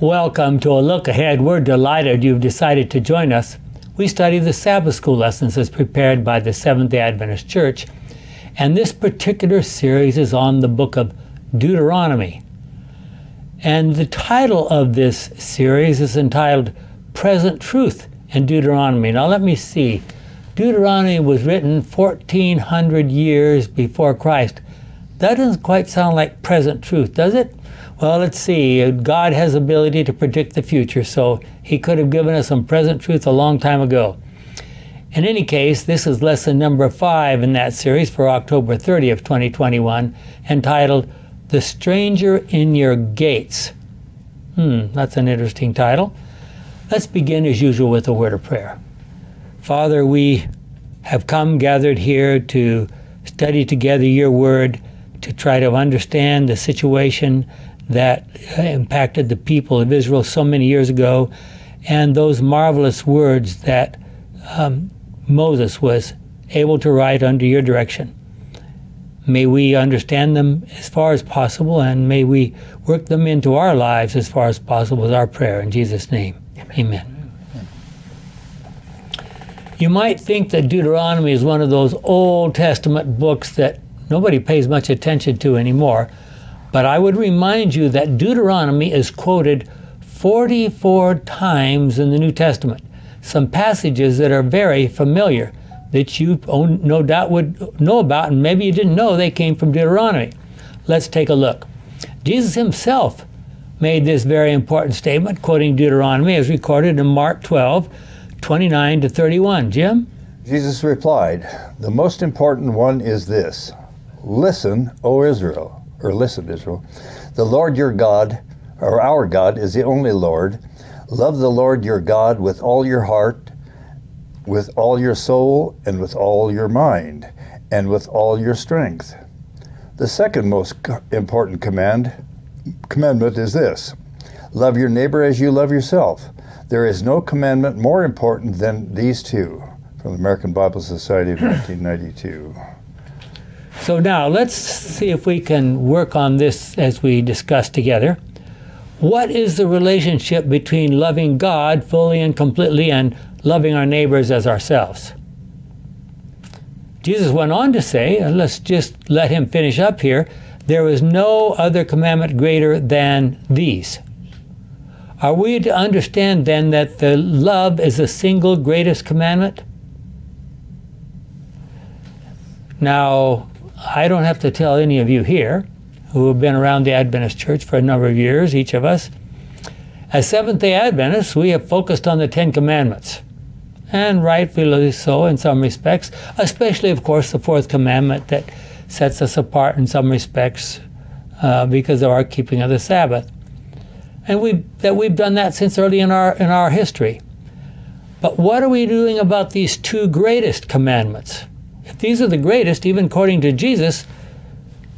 Welcome to a look ahead. We're delighted you've decided to join us. We study the Sabbath School lessons as prepared by the Seventh day Adventist Church, and this particular series is on the book of Deuteronomy. And the title of this series is entitled Present Truth in Deuteronomy. Now, let me see. Deuteronomy was written 1400 years before Christ. That doesn't quite sound like present truth, does it? Well, let's see. God has ability to predict the future, so he could have given us some present truth a long time ago. In any case, this is lesson number five in that series for October 30th, 2021, entitled The Stranger in Your Gates. Hmm, that's an interesting title. Let's begin as usual with a word of prayer. Father, we have come gathered here to study together your word, to try to understand the situation that impacted the people of Israel so many years ago, and those marvelous words that um, Moses was able to write under your direction. May we understand them as far as possible, and may we work them into our lives as far as possible, is our prayer. In Jesus' name, amen. amen. You might think that Deuteronomy is one of those Old Testament books that nobody pays much attention to anymore. But I would remind you that Deuteronomy is quoted 44 times in the New Testament. Some passages that are very familiar that you no doubt would know about, and maybe you didn't know they came from Deuteronomy. Let's take a look. Jesus himself made this very important statement, quoting Deuteronomy as recorded in Mark 12, 29 to 31. Jim? Jesus replied, The most important one is this Listen, O Israel or listen, Israel, the Lord your God, or our God, is the only Lord. Love the Lord your God with all your heart, with all your soul, and with all your mind, and with all your strength. The second most important command commandment is this: love your neighbor as you love yourself. There is no commandment more important than these two. From the American Bible Society of 1992. So now let's see if we can work on this as we discuss together. What is the relationship between loving God fully and completely and loving our neighbors as ourselves? Jesus went on to say, and let's just let him finish up here there is no other commandment greater than these. Are we to understand then that the love is the single greatest commandment? Now, I don't have to tell any of you here who have been around the Adventist church for a number of years, each of us. As Seventh day Adventists, we have focused on the Ten Commandments, and rightfully so in some respects, especially, of course, the fourth commandment that sets us apart in some respects uh, because of our keeping of the Sabbath. And we that we've done that since early in our in our history. But what are we doing about these two greatest commandments? These are the greatest, even according to Jesus,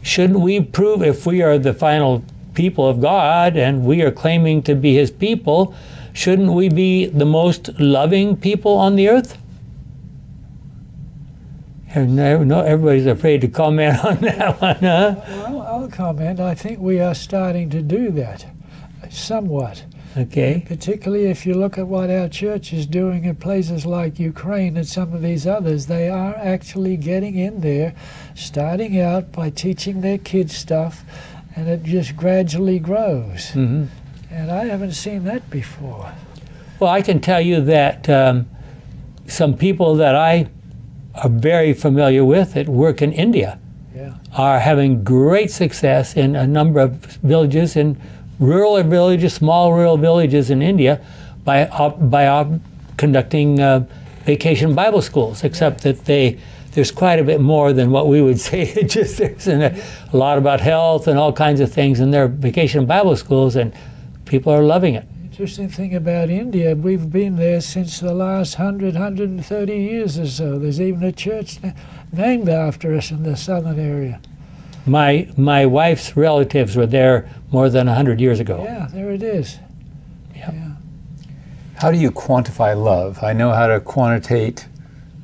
shouldn't we prove if we are the final people of God and we are claiming to be his people, shouldn't we be the most loving people on the earth? No, everybody's afraid to comment on that one, huh? Well, I'll comment. I think we are starting to do that somewhat. Okay. Particularly if you look at what our church is doing in places like Ukraine and some of these others, they are actually getting in there, starting out by teaching their kids stuff, and it just gradually grows. Mm-hmm. And I haven't seen that before. Well, I can tell you that um, some people that I are very familiar with that work in India yeah. are having great success in a number of villages in rural villages, small rural villages in India by, by conducting uh, vacation Bible schools, except that they there's quite a bit more than what we would say. It just there's a, a lot about health and all kinds of things in their vacation Bible schools, and people are loving it. Interesting thing about India, we've been there since the last 100, 130 years or so. There's even a church named after us in the southern area. My my wife's relatives were there more than hundred years ago. Yeah, there it is. Yep. Yeah. How do you quantify love? I know how to quantitate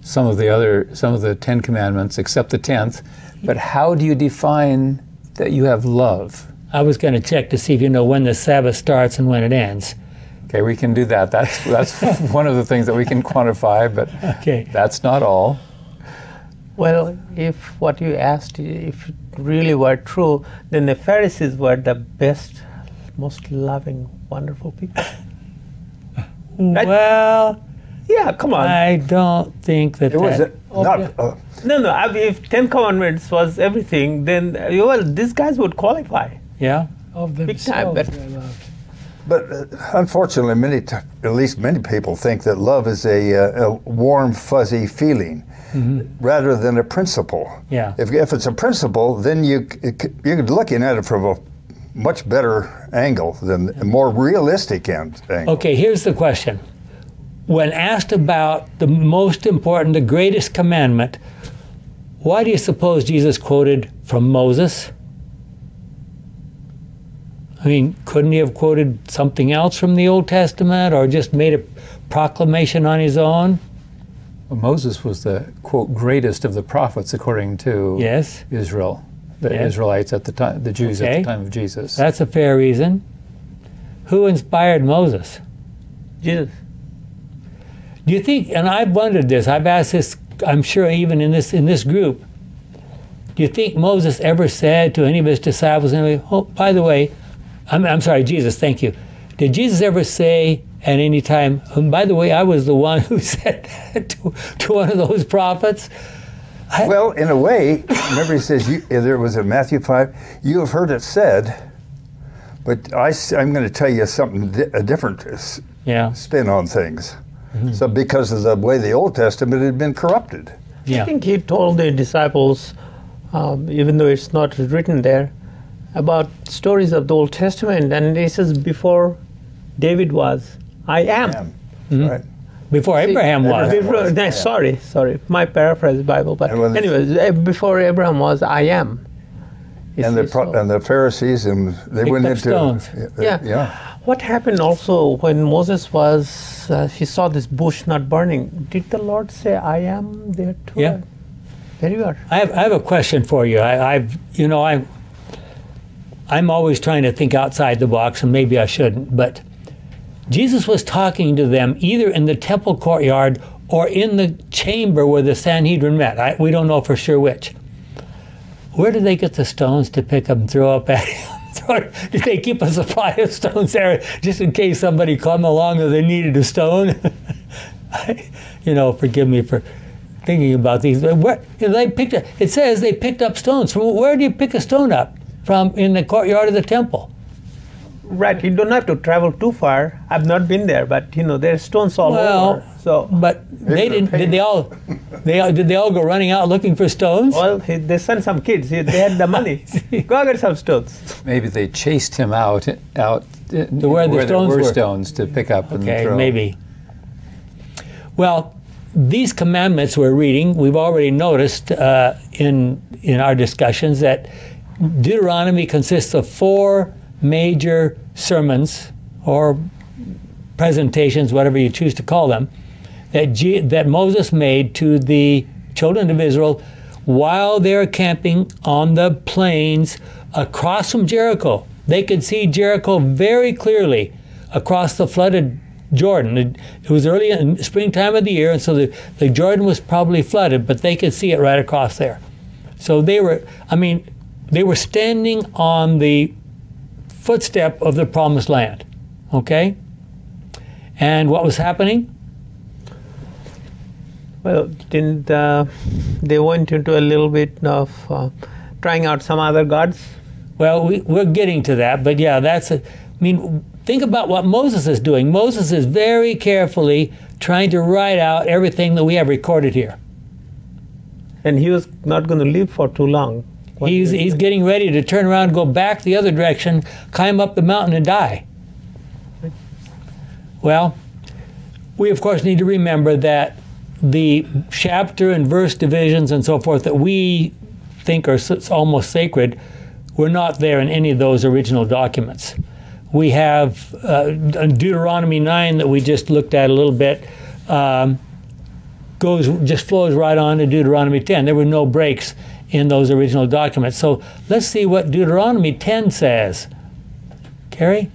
some of the other some of the Ten Commandments, except the tenth. But how do you define that you have love? I was going to check to see if you know when the Sabbath starts and when it ends. Okay, we can do that. That's that's one of the things that we can quantify, but Okay. that's not all. Well, if what you asked, if it really were true, then the Pharisees were the best, most loving, wonderful people. Right? Well, Yeah, come on. I don't think that It was that. not. yeah. Uh, no, no. I mean, if Ten Commandments was everything, then uh, well, these guys would qualify. yeah. Of Big time, themselves, but- they loved. But uh, unfortunately, many, t- at least many people think that love is a, uh, a warm, fuzzy feeling rather than a principle. Yeah. If, if it's a principle, then you it, you're looking at it from a much better angle than a more realistic end, angle. Okay, here's the question. When asked about the most important, the greatest commandment, why do you suppose Jesus quoted from Moses? I mean, couldn't he have quoted something else from the Old Testament or just made a proclamation on his own? Well, Moses was the quote greatest of the prophets according to Yes, Israel, the Yeah. Israelites at the time, the Jews at the time of Jesus. that's a fair reason. Who inspired Moses? Jesus. Do you think? And I've wondered this. I've asked this. I'm sure even in this in this group. Do you think Moses ever said to any of his disciples, anyway, "Oh, by the way, I'm, I'm sorry, Jesus. Thank you." Did Jesus ever say at any time, "Um, "By the way, I was the one who said that to, to one of those prophets"? Well, in a way, remember he says, you, there was a Matthew 5, you have heard it said, but I, am going to tell you something, di- a different Yeah, spin on things. So because of the way the Old Testament had been corrupted. I think he told the disciples, um, even though it's not written there, about stories of the Old Testament, and he says, "Before David was, I am." Yeah. Right. before Abraham was. Before, was, no, yeah. Sorry, sorry, my paraphrase Bible, but And when- anyways, eh, before Abraham was, I am. You And the, pro- and the Pharisees, and they Picked went into. stones. Yeah. Yeah. What happened also when Moses was, uh, he saw this bush not burning? Did the Lord say, I am there too? Yeah. There you are. I have, I have a question for you. I, I've, you know, I'm, I'm always trying to think outside the box, and maybe I shouldn't. But Jesus was talking to them either in the temple courtyard or in the chamber where the Sanhedrin met. I, we don't know for sure which. Where did they get the stones to pick up and throw up at him? did they keep a supply of stones there just in case somebody come along and they needed a stone? I, you know, forgive me for thinking about these. But Where, you know, they picked up, it says they picked up stones. From where do you pick a stone up? From in the courtyard of the temple. Right, you don't have to travel too far. I've not been there, but you know, there's stones all Well, over. So, But they didn't. Did they all? They all- did they all go running out looking for stones? well, they sent some kids. They had the money. Go get some stones. Maybe they chased him out out to where the there stones were were. stones to pick up and Okay, throw. maybe. Well, these commandments we're reading, we've already noticed uh, in in our discussions that Deuteronomy consists of four major sermons or presentations, whatever you choose to call them, that G- that Moses made to the children of Israel while they were camping on the plains across from Jericho. They could see Jericho very clearly across the flooded Jordan. It, it was early in springtime of the year, and so the, the Jordan was probably flooded, but they could see it right across there. So they were, I mean, they were standing on the footstep of the promised land. Okay? And what was happening? Well, didn't uh, they went into a little bit of uh, trying out some other gods? Well, we, we're getting to that, but yeah, that's a, I mean, think about what Moses is doing. Moses is very carefully trying to write out everything that we have recorded here. And he was not going to live for too long. He's, he's getting ready to turn around, go back the other direction, climb up the mountain, and die. Well, we of course need to remember that the chapter and verse divisions and so forth that we think are almost sacred were not there in any of those original documents. We have uh, Deuteronomy 9 that we just looked at a little bit. Um, goes just flows right on to Deuteronomy 10. There were no breaks in those original documents. So let's see what Deuteronomy 10 says. Carrie?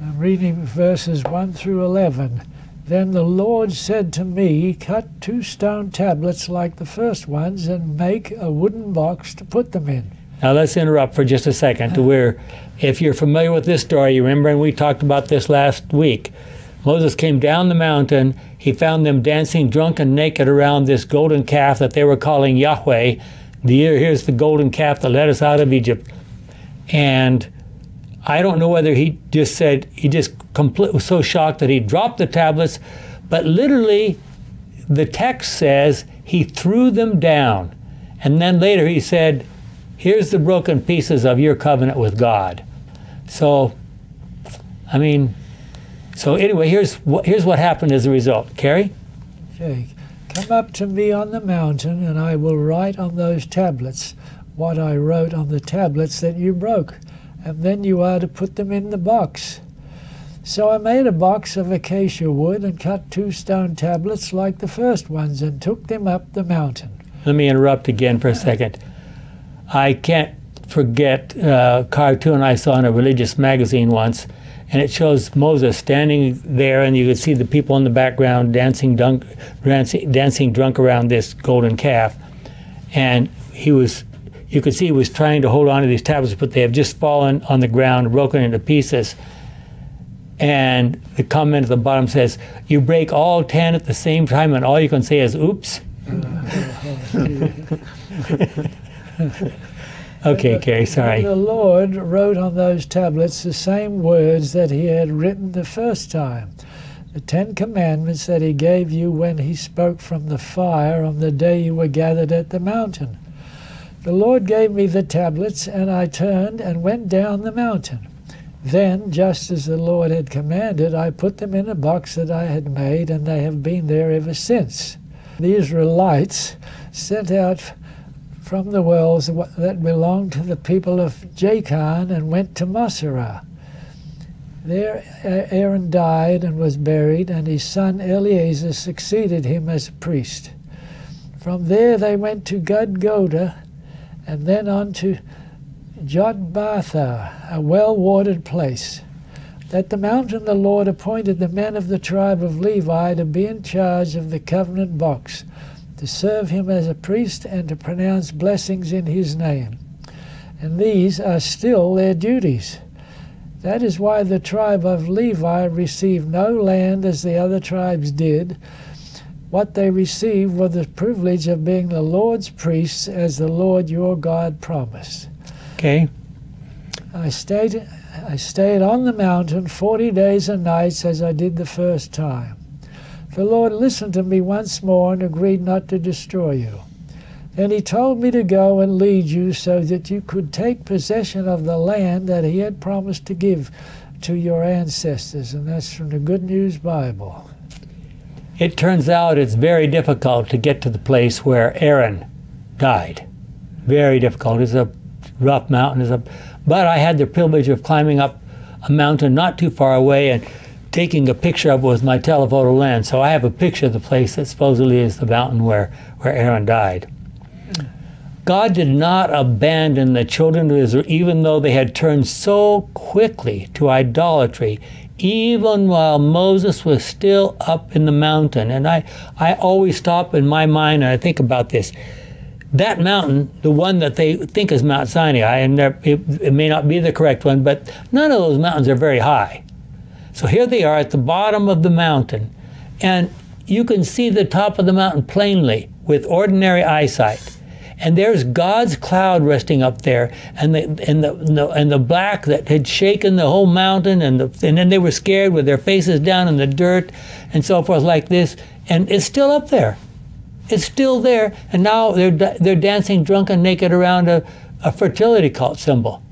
I'm reading verses 1 through 11. Then the Lord said to me, Cut two stone tablets like the first ones and make a wooden box to put them in. Now let's interrupt for just a second to where, if you're familiar with this story, you remember, and we talked about this last week. Moses came down the mountain. He found them dancing drunk and naked around this golden calf that they were calling Yahweh. The here's the golden calf that led us out of Egypt. And I don't know whether he just said he just complete, was so shocked that he dropped the tablets, but literally, the text says he threw them down, and then later he said, "Here's the broken pieces of your covenant with God." So, I mean, so anyway, here's what here's what happened as a result. Carrie. Okay. Come up to me on the mountain, and I will write on those tablets what I wrote on the tablets that you broke, and then you are to put them in the box. So I made a box of acacia wood and cut two stone tablets like the first ones and took them up the mountain. Let me interrupt again for a second. I can't forget a cartoon I saw in a religious magazine once, and it shows Moses standing there, and you could see the people in the background dancing, dunk, dancing, dancing drunk around this golden calf, and he was. You could see he was trying to hold on to these tablets, but they have just fallen on the ground, broken into pieces. And the comment at the bottom says, You break all 10 at the same time, and all you can say is, Oops. okay, Carrie, sorry. The Lord wrote on those tablets the same words that He had written the first time. The Ten Commandments that He gave you when He spoke from the fire on the day you were gathered at the mountain. The Lord gave me the tablets, and I turned and went down the mountain. Then, just as the Lord had commanded, I put them in a box that I had made, and they have been there ever since. The Israelites sent out from the wells that belonged to the people of Jaakan and went to Moserah. There Aaron died and was buried, and his son Eleazar succeeded him as priest. From there they went to Gudgodah, and then on to Jotbathah, a well watered place. At the mountain the Lord appointed the men of the tribe of Levi to be in charge of the covenant box, to serve him as a priest and to pronounce blessings in his name. And these are still their duties. That is why the tribe of Levi received no land as the other tribes did. What they received was the privilege of being the Lord's priests as the Lord your God promised. Okay. I stayed I stayed on the mountain 40 days and nights as I did the first time. The Lord listened to me once more and agreed not to destroy you. Then he told me to go and lead you so that you could take possession of the land that he had promised to give to your ancestors. And that's from the Good News Bible. It turns out it's very difficult to get to the place where Aaron died. Very difficult. It's a rough mountain. It's a, but I had the privilege of climbing up a mountain not too far away and taking a picture of it with my telephoto lens. So I have a picture of the place that supposedly is the mountain where, where Aaron died. God did not abandon the children of Israel, even though they had turned so quickly to idolatry, even while Moses was still up in the mountain. And I, I always stop in my mind and I think about this. That mountain, the one that they think is Mount Sinai, and it, it may not be the correct one, but none of those mountains are very high. So here they are at the bottom of the mountain, and you can see the top of the mountain plainly with ordinary eyesight. And there's God's cloud resting up there, and the and the, the and the black that had shaken the whole mountain, and the, and then they were scared with their faces down in the dirt, and so forth like this, and it's still up there. It's still there, and now they're they're dancing drunken naked around a, a fertility cult symbol.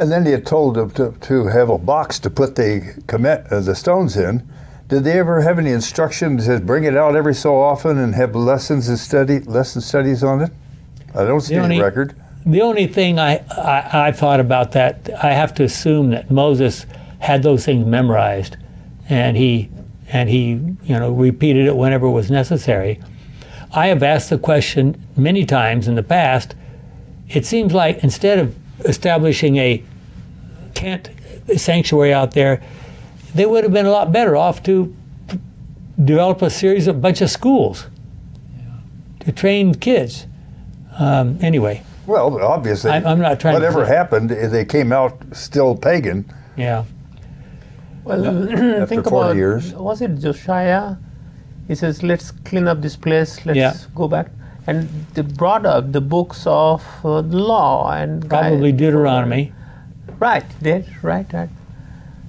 And then he had told them to, to have a box to put the commit, uh, the stones in. Did they ever have any instructions to bring it out every so often and have lessons and study lesson studies on it? I don't see any record. The only thing I, I I thought about that, I have to assume that Moses had those things memorized, and he and he you know repeated it whenever it was necessary. I have asked the question many times in the past. It seems like instead of establishing a tent sanctuary out there, they would have been a lot better off to p- develop a series of bunch of schools to train kids. Um, anyway, Well, obviously, I- I'm not trying whatever say- happened, they came out still pagan. yeah, Well, After think 40 about years. was it Josiah? He says, "Let's clean up this place. Let's Yeah. go back." And they brought up the books of uh, the law and probably Deuteronomy. Right, did right, right.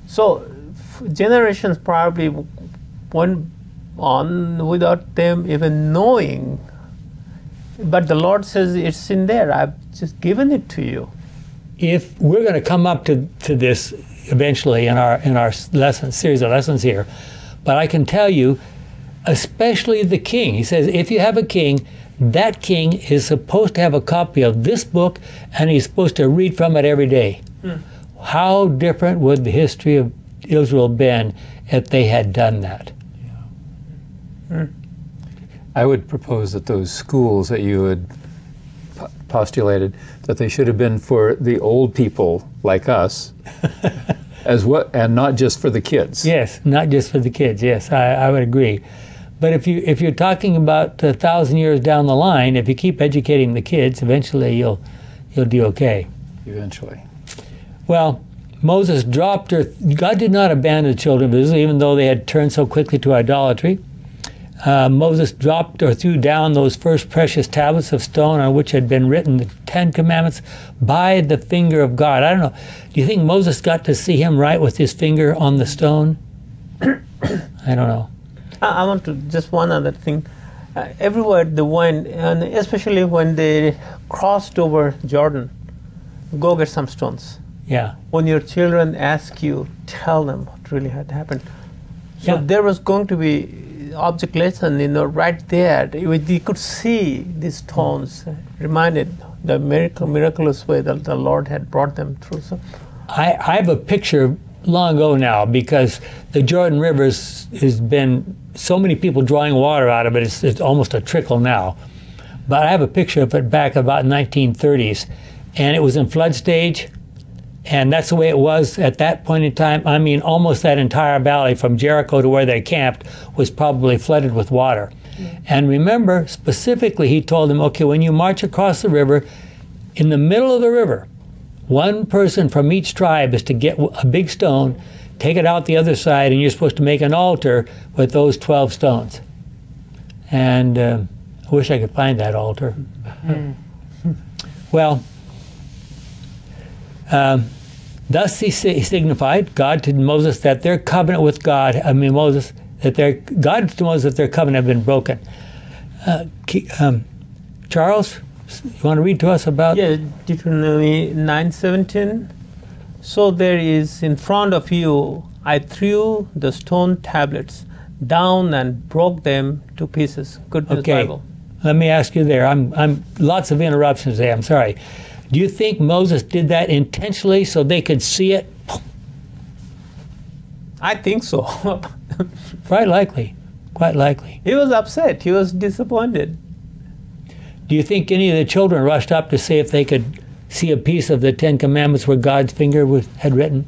So f- generations probably went on without them even knowing. But the Lord says it's in there. I've just given it to you. if we're going to come up to, to this eventually in our in our lesson series of lessons here, but I can tell you, especially the king. He says if you have a king, that king is supposed to have a copy of this book, and he's supposed to read from it every day. Hmm. How different would the history of Israel been if they had done that? Hmm. I would propose that those schools that you had postulated that they should have been for the old people like us, as what, and not just for the kids. Yes, not just for the kids. Yes, I, I would agree. But if you if you're talking about a thousand years down the line, if you keep educating the kids, eventually you'll you'll do okay. Eventually, Well, Moses dropped her. God did not abandon the children of Israel, even though they had turned so quickly to idolatry. Uh, Moses dropped or threw down those first precious tablets of stone on which had been written the Ten Commandments by the finger of God. I don't know. Do you think Moses got to see him write with his finger on the stone? I don't know. I, I want to just one other thing. Uh, everywhere they went, and especially when they crossed over Jordan, go get some stones. Yeah. When your children ask you, tell them what really had happened. So Yeah. there was going to be object lesson, you know, right there. You could see these stones reminded the miracle, miraculous way that the Lord had brought them through. So I, I have a picture long ago now because the Jordan River has been so many people drawing water out of it. It's, it's almost a trickle now. But I have a picture of it back about 1930s, and it was in flood stage, and that's the way it was at that point in time. I mean, almost that entire valley from Jericho to where they camped was probably flooded with water. And remember, specifically, he told them, okay, when you march across the river, in the middle of the river, one person from each tribe is to get a big stone, take it out the other side, and you're supposed to make an altar with those 12 stones. And uh, I wish I could find that altar. well, um, thus he si- signified God to Moses that their covenant with God, I mean Moses, that their God to Moses that their covenant had been broken. Uh, um, Charles, you want to read to us about? Yeah, Deuteronomy 9:17. So there is in front of you I threw the stone tablets down and broke them to pieces. Good Okay. Bible. Let me ask you there. I'm, I'm lots of interruptions there. I'm sorry. Do you think Moses did that intentionally so they could see it? I think so. Quite likely. Quite likely. he was upset. He was disappointed. Do you think any of the children rushed up to see if they could see a piece of the Ten Commandments where God's finger was, had written?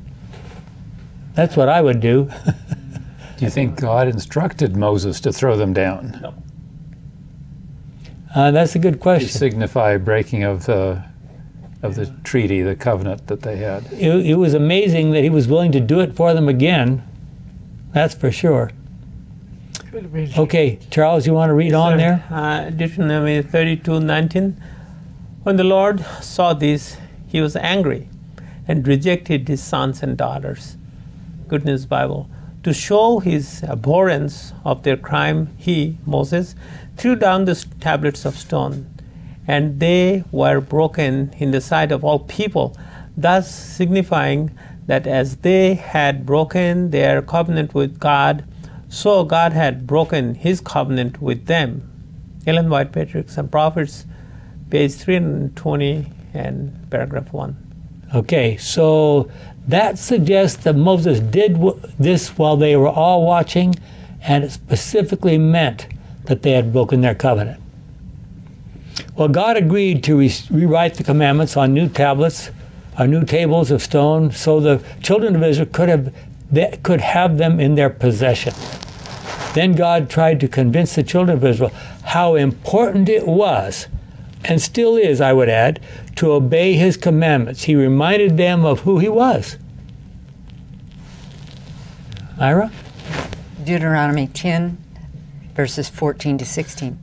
That's what I would do. do you think God instructed Moses to throw them down No. Uh, that's a good to question. signify breaking of the of the treaty, the covenant that they had? It, it was amazing that he was willing to do it for them again. That's for sure. Could have been Okay, Charles, you want to read on Sir, there? Uh, Deuteronomy 32:19. When the Lord saw this, he was angry and rejected his sons and daughters. Good News Bible. To show his abhorrence of their crime, he, Moses, threw down the tablets of stone, and they were broken in the sight of all people, thus signifying that as they had broken their covenant with God, so God had broken his covenant with them. Ellen White Patriarchs and Prophets, page 320 and paragraph 1. Okay, so that suggests that Moses did this while they were all watching, and it specifically meant that they had broken their covenant. Well, God agreed to re- rewrite the commandments on new tablets, on new tables of stone, so the children of Israel could have they could have them in their possession. Then God tried to convince the children of Israel how important it was, and still is, I would add, to obey His commandments. He reminded them of who He was. Ira? Deuteronomy 10, verses 14 to 16.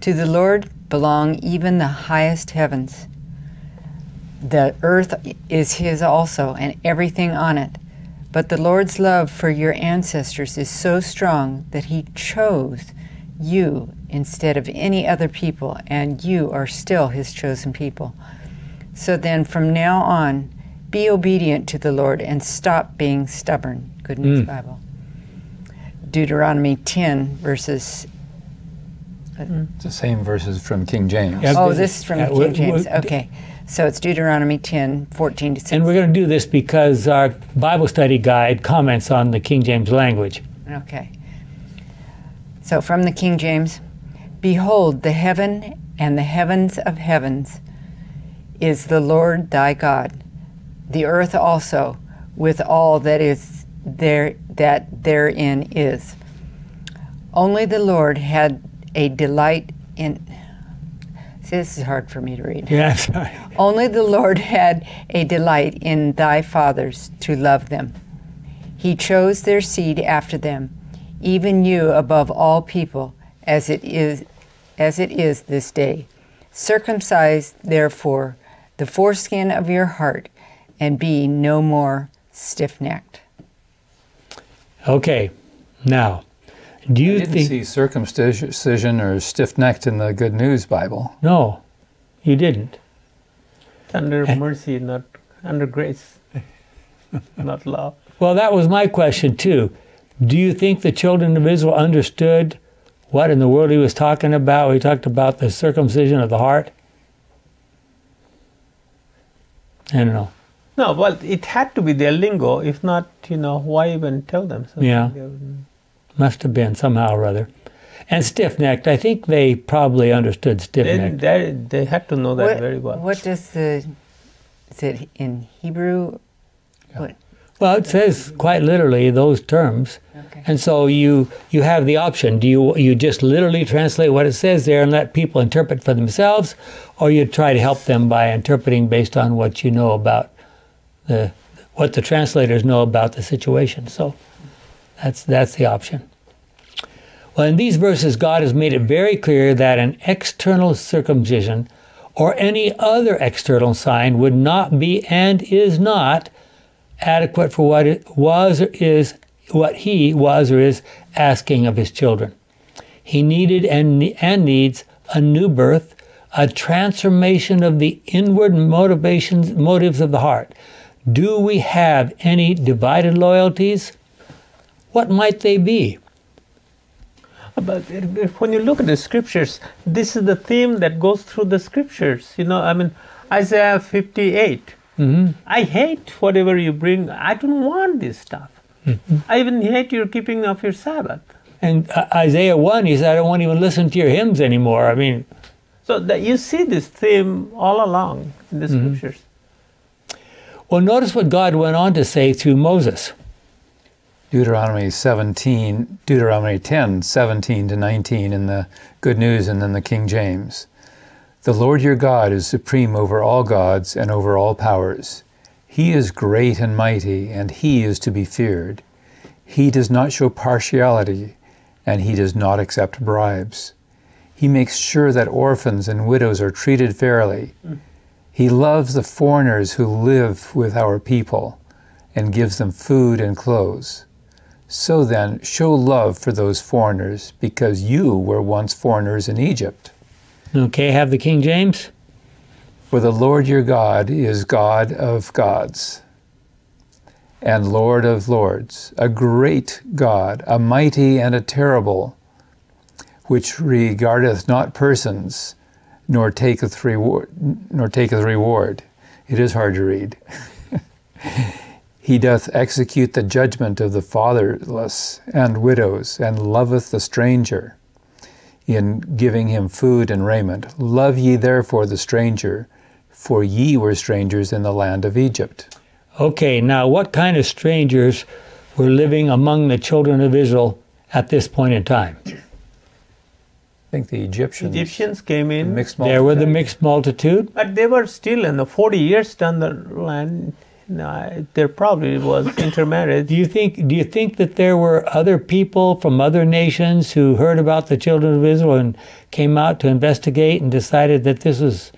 To the Lord belong even the highest heavens. The earth is His also, and everything on it. But the Lord's love for your ancestors is so strong that He chose you instead of any other people, and you are still His chosen people. So then, from now on, be obedient to the Lord and stop being stubborn. Good News Bible. Deuteronomy 10, verses. Uh, it's the same verses from King James. Yeah. Oh, this is from Yeah, King James. we- Okay. So it's Deuteronomy 10, 14 to 16. And we're going to do this because our Bible study guide comments on the King James language. Okay. So from the King James Behold, the heaven and the heavens of heavens is the Lord thy God, the earth also, with all that is there that therein is. Only the Lord had a delight in See, this is hard for me to read. Yeah, sorry. Only the Lord had a delight in thy fathers to love them. He chose their seed after them, even you above all people, as it is as it is this day. Circumcise therefore the foreskin of your heart, and be no more stiff necked. Okay, now, do I you didn't think? see circumcision or stiff-necked in the Good News Bible. No, you didn't. It's under eh. mercy, not under grace, not law. Well, that was my question too. Do you think the children of Israel understood what in the world he was talking about? He talked about the circumcision of the heart. I don't know. No, well, it had to be their lingo. If not, you know, why even tell them? So Yeah. They wouldn't- Must have been somehow or other. And stiff necked. I think they probably understood stiff necked. they, they had to know that What, very well. what does the is it in Hebrew? What? Well, it says quite literally those terms. Okay. And so you you have the option. Do you you just literally translate what it says there and let people interpret for themselves, or you try to help them by interpreting based on what you know about the what the translators know about the situation. So that's that's the option. Well, in these verses, God has made it very clear that an external circumcision or any other external sign would not be and is not adequate for what it was or is what he was or is asking of his children. He needed and, and needs a new birth, a transformation of the inward motivations motives of the heart. Do we have any divided loyalties? What might they be? But when you look at the scriptures, this is the theme that goes through the scriptures. You know, I mean, Isaiah 58. Mm-hmm. I hate whatever you bring. I don't want this stuff. Mm-hmm. I even hate your keeping of your Sabbath. And uh, Isaiah 1, he said, I don't want to even listen to your hymns anymore. I mean, So that you see this theme all along in the mm-hmm. scriptures. well, notice what God went on to say through Moses. Deuteronomy 17, Deuteronomy 10, 17 to 19 in the Good News and then the King James. The Lord your God is supreme over all gods and over all powers. He is great and mighty, and he is to be feared. He does not show partiality, and he does not accept bribes. He makes sure that orphans and widows are treated fairly. He loves the foreigners who live with our people and gives them food and clothes. So then, show love for those foreigners because you were once foreigners in Egypt. Okay, have the King James? For the Lord your God is God of gods and Lord of lords, a great God, a mighty and a terrible, which regardeth not persons, nor taketh reward, nor taketh reward. It is hard to read. he doth execute the judgment of the fatherless and widows, and loveth the stranger. in giving him food and raiment. Love ye therefore the stranger, for ye were strangers in the land of Egypt. Okay, now what kind of strangers were living among the children of Israel at this point in time? I think the Egyptians, Egyptians came in, mixed There were the mixed multitude. but they were still in the 40 years down the line. No, there probably was intermarriage. Do you think do you think that there were other people from other nations who heard about the children of Israel and came out to investigate and decided that this was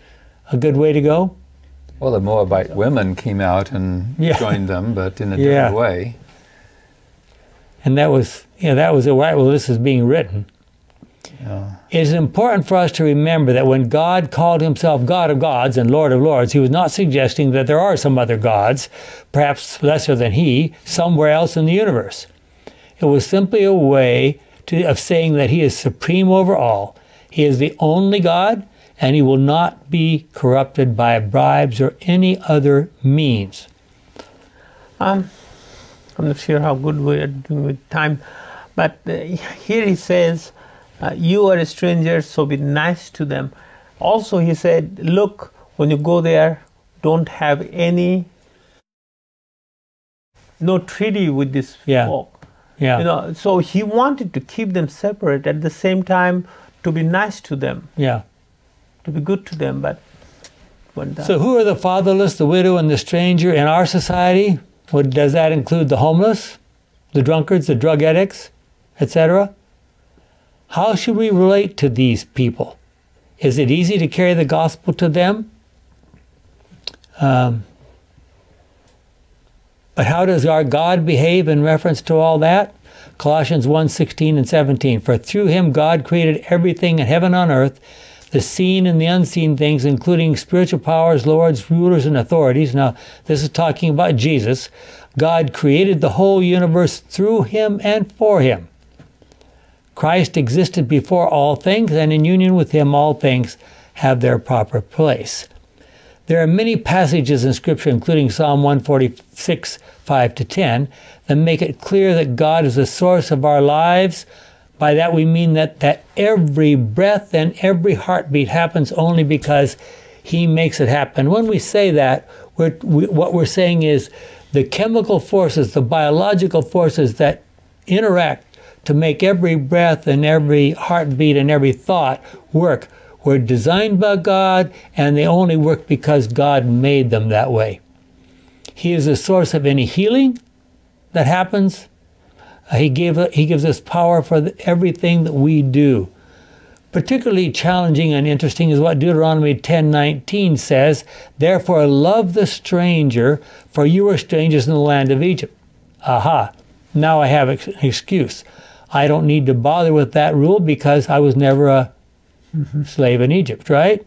a good way to go? Well, the Moabite women came out and Yeah. joined them, but in a Yeah. different way. And that was you know, that was the right well this is being written. It is important for us to remember that when God called himself God of gods and Lord of lords, he was not suggesting that there are some other gods, perhaps lesser than he, somewhere else in the universe. It was simply a way to, of saying that he is supreme over all. He is the only God, and he will not be corrupted by bribes or any other means. Um, I'm not sure how good we are doing with time, but uh, here he says, uh, "You are a stranger, so be nice to them." Also, he said, "Look, when you go there, don't have any no treaty with this Yeah. folk." Yeah. You know, so he wanted to keep them separate at the same time to be nice to them, yeah. to be good to them, but So, who are the fatherless, the widow, and the stranger in our society? What, does that include the homeless, the drunkards, the drug addicts, etc.? How should we relate to these people? Is it easy to carry the gospel to them? Um, but how does our God behave in reference to all that? Colossians 1 16 and 17. For through him God created everything in heaven and on earth, the seen and the unseen things, including spiritual powers, lords, rulers, and authorities. Now, this is talking about Jesus. God created the whole universe through him and for him. Christ existed before all things, and in union with him, all things have their proper place. There are many passages in Scripture, including Psalm 146, 5 to 10, that make it clear that God is the source of our lives. By that we mean that, that every breath and every heartbeat happens only because He makes it happen. When we say that, we're, we, what we're saying is the chemical forces, the biological forces that interact to make every breath and every heartbeat and every thought work were designed by God and they only work because God made them that way. He is the source of any healing that happens. Uh, he, gave, he gives us power for the, everything that we do. Particularly challenging and interesting is what Deuteronomy 10:19 says, "Therefore love the stranger, for you are strangers in the land of Egypt." Aha. Now I have an excuse. I don't need to bother with that rule because I was never a slave in Egypt, right?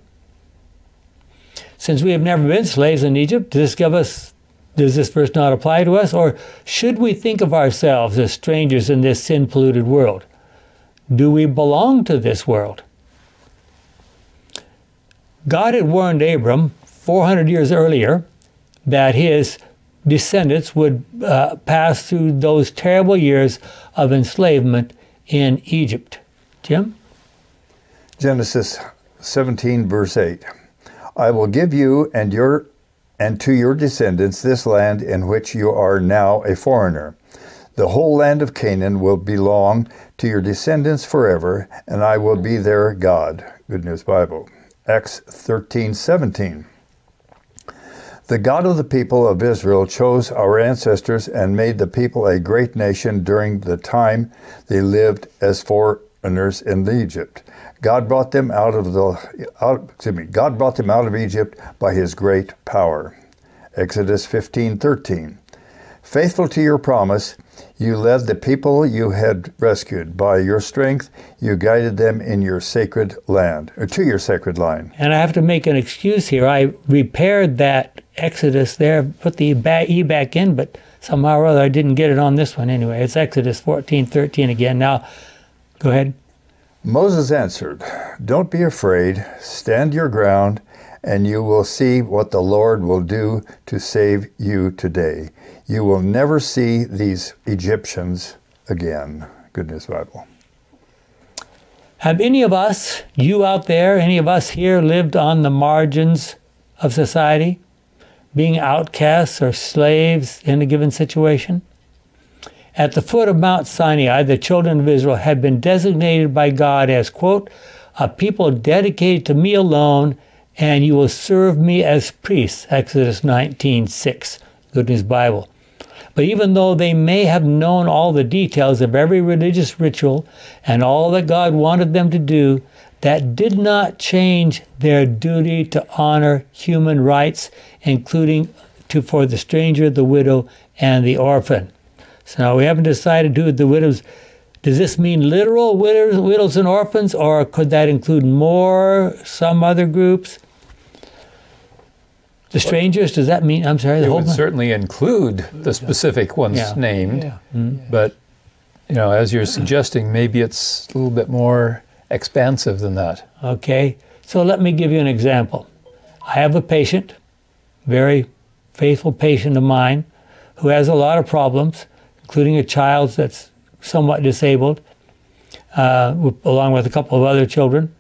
Since we have never been slaves in Egypt, does this give us does this verse not apply to us? Or should we think of ourselves as strangers in this sin polluted world? Do we belong to this world? God had warned Abram 400 years earlier that his descendants would uh, pass through those terrible years of enslavement in Egypt. Jim? Genesis 17, verse 8. I will give you and your and to your descendants this land in which you are now a foreigner. The whole land of Canaan will belong to your descendants forever, and I will be their God. Good News Bible. Acts 13, 17. The God of the people of Israel chose our ancestors and made the people a great nation during the time they lived as foreigners in Egypt. God brought them out of the out, excuse me, God brought them out of Egypt by his great power. Exodus 15:13. Faithful to your promise, you led the people you had rescued. By your strength, you guided them in your sacred land, or to your sacred line. And I have to make an excuse here. I repaired that Exodus there, put the E back in, but somehow or other I didn't get it on this one anyway. It's Exodus 14, 13 again. Now, go ahead. Moses answered, Don't be afraid, stand your ground, and you will see what the Lord will do to save you today. You will never see these Egyptians again. Good News Bible. Have any of us, you out there, any of us here lived on the margins of society, being outcasts or slaves in a given situation? At the foot of Mount Sinai, the children of Israel had been designated by God as, quote, a people dedicated to me alone, and you will serve me as priests. Exodus 19 6, Good News Bible. But even though they may have known all the details of every religious ritual and all that God wanted them to do, that did not change their duty to honor human rights, including to, for the stranger, the widow, and the orphan. So now we haven't decided who the widows. Does this mean literal widows, widows and orphans, or could that include more, some other groups? The strangers, does that mean, I'm sorry, the It whole would certainly include the specific ones Yeah. named, Yeah. but you know, as you're suggesting, maybe it's a little bit more expansive than that. Okay, so let me give you an example. I have a patient, very faithful patient of mine, who has a lot of problems, including a child that's somewhat disabled, uh, along with a couple of other children.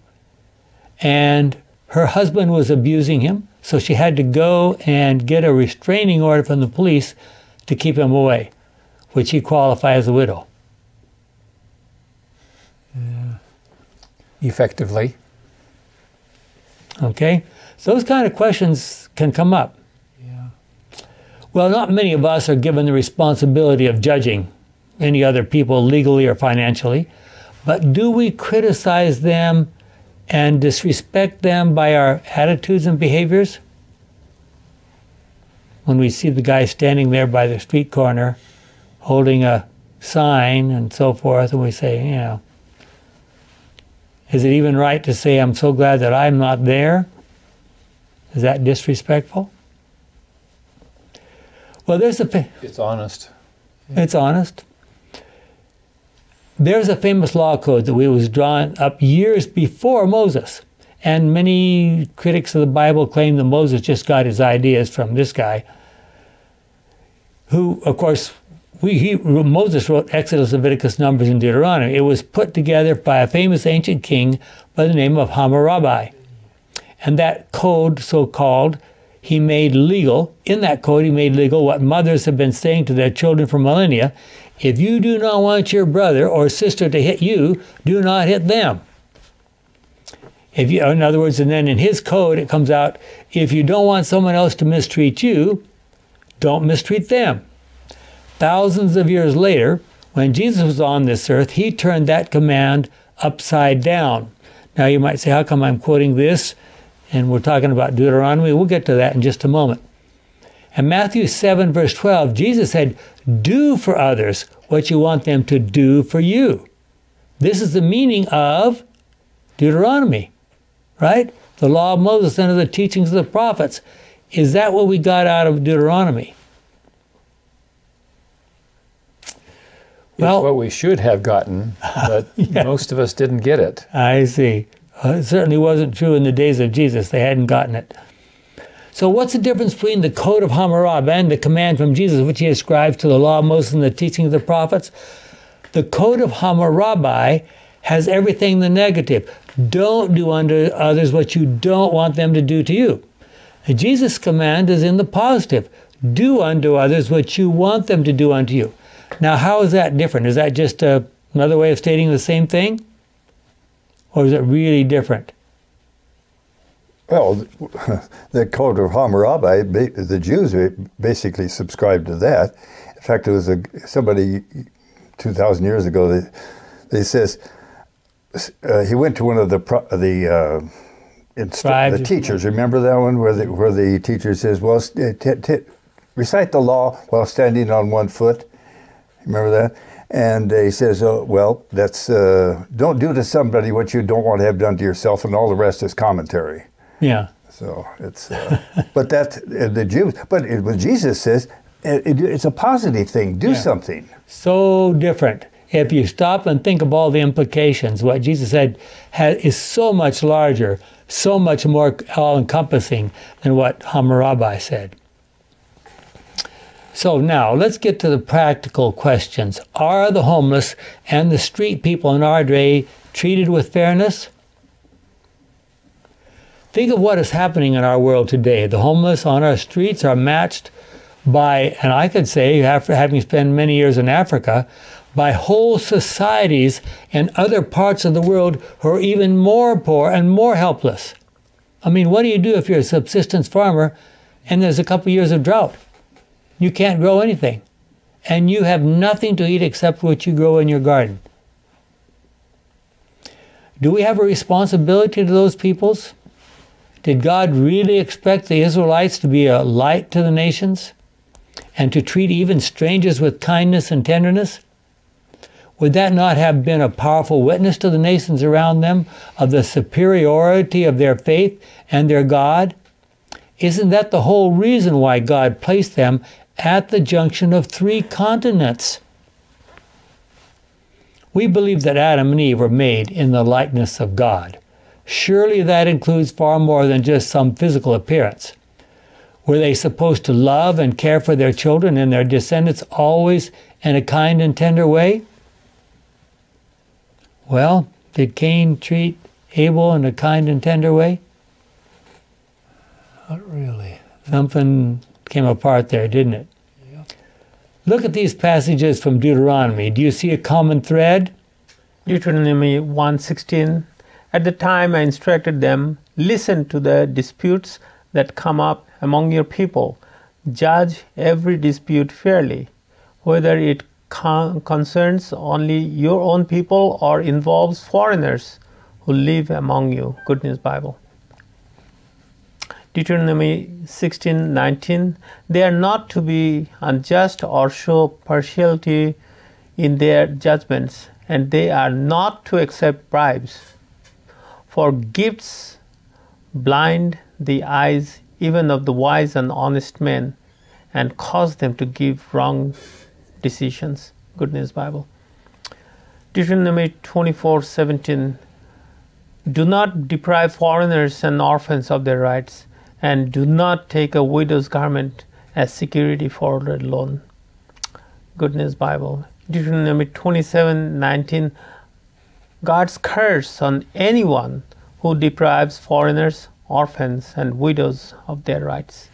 And her husband was abusing him, so she had to go and get a restraining order from the police to keep him away, which he qualifies as a widow. Effectively, Okay? So those kind of questions can come up. Yeah. Well, not many of us are given the responsibility of judging any other people legally or financially, but do we criticize them and disrespect them by our attitudes and behaviors? When we see the guy standing there by the street corner holding a sign and so forth, and we say, you know, is it even right to say, I'm so glad that I'm not there? Is that disrespectful? Well, there's a. it's honest. it's honest. There's a famous law code that was drawn up years before Moses. And many critics of the Bible claim that Moses just got his ideas from this guy, who, of course, we, he, Moses wrote Exodus, Leviticus, Numbers, and Deuteronomy. It was put together by a famous ancient king by the name of Hammurabi. And that code, so called, he made legal. In that code, he made legal what mothers have been saying to their children for millennia. If you do not want your brother or sister to hit you, do not hit them. If you, in other words, and then in his code, it comes out if you don't want someone else to mistreat you, don't mistreat them. Thousands of years later, when Jesus was on this earth, he turned that command upside down. Now you might say, how come I'm quoting this? And we're talking about Deuteronomy. We'll get to that in just a moment. In Matthew 7, verse 12, Jesus said, Do for others what you want them to do for you. This is the meaning of Deuteronomy, right? The law of Moses and of the teachings of the prophets. Is that what we got out of Deuteronomy? Well, Well- it's what we should have gotten, but Yeah. most of us didn't get it. I see. Uh, it certainly wasn't true in the days of Jesus. They hadn't gotten it. So, what's the difference between the code of Hammurabi and the command from Jesus, which he ascribes to the law of Moses and the teaching of the prophets? The code of Hammurabi has everything the negative. Don't do unto others what you don't want them to do to you. Jesus' command is in the positive. Do unto others what you want them to do unto you. Now, how is that different? Is that just uh another way of stating the same thing? Or is it really different? Well, the Code of Hammurabi, the Jews basically subscribed to that. In fact, it was a somebody two thousand years ago. They, they says uh, he went to one of the pro, the uh, the teachers. Remember that one where the where the teacher says, "Well, t- recite the law while standing on one foot." Remember that? And he says, oh, "Well, that's uh, don't do to somebody what you don't want to have done to yourself," and all the rest is commentary. Yeah. So it's, uh, but that uh, the Jews, but it, what Jesus says, it, it- it's a positive thing. Do Yeah. something. So different. If you stop and think of all the implications, what Jesus said ha is so much larger, so much more all encompassing than what Hammurabi said. So now let's get to the practical questions. Are the homeless and the street people in our day treated with fairness? Think of what is happening in our world today. The homeless on our streets are matched by, and I could say, after having spent many years in Africa, by whole societies in other parts of the world who are even more poor and more helpless. I mean, what do you do if you're a subsistence farmer and there's a couple years of drought? You can't grow anything. And you have nothing to eat except what you grow in your garden. Do we have a responsibility to those peoples? Did God really expect the Israelites to be a light to the nations and to treat even strangers with kindness and tenderness? Would that not have been a powerful witness to the nations around them of the superiority of their faith and their God? Isn't that the whole reason why God placed them at the junction of three continents? We believe that Adam and Eve were made in the likeness of God. Surely that includes far more than just some physical appearance. Were they supposed to love and care for their children and their descendants always in a kind and tender way? Well, did Cain treat Abel in a kind and tender way? Not really. Something came apart there, didn't it? Yeah. Look at these passages from Deuteronomy. Do you see a common thread? Deuteronomy 1:16 At the time I instructed them listen to the disputes that come up among your people judge every dispute fairly whether it con- concerns only your own people or involves foreigners who live among you good news bible Deuteronomy 16:19 They are not to be unjust or show partiality in their judgments and they are not to accept bribes. For gifts blind the eyes even of the wise and honest men and cause them to give wrong decisions. Good news bible. Deuteronomy 24:17 Do not deprive foreigners and orphans of their rights and do not take a widow's garment as security for a loan. Good News Bible. Deuteronomy 27:19 God's curse on anyone who deprives foreigners, orphans, and widows of their rights.